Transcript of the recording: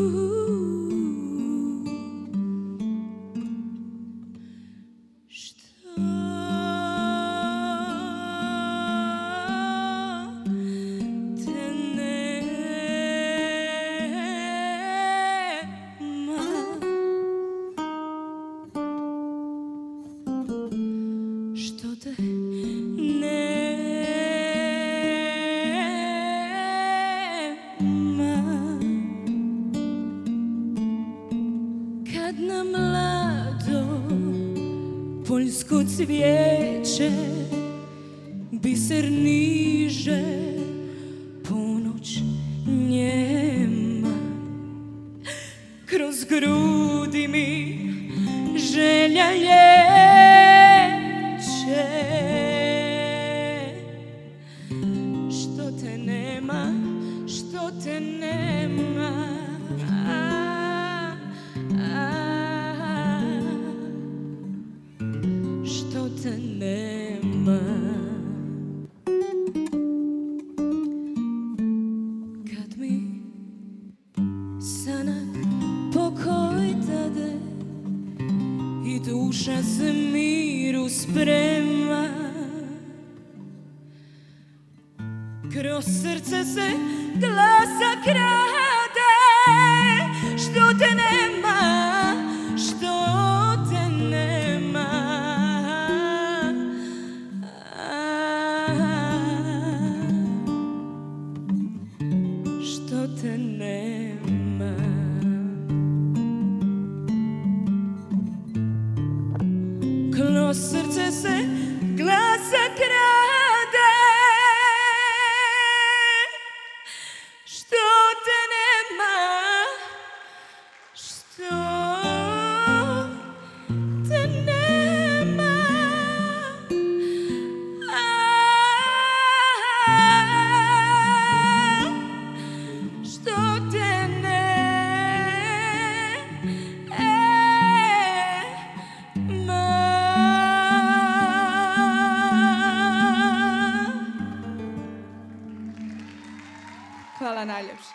Ooh. Cvijeće Biser niže Ponoć njema. Kroz grudi mi Želja lječe Što te nema Što te nema sanak pokoj dade I duša se miru sprema. Kroz srce se glasa krade. Što te nema, što te nema. Što te nema Kroz srce se glasa krade Fala, Nálias.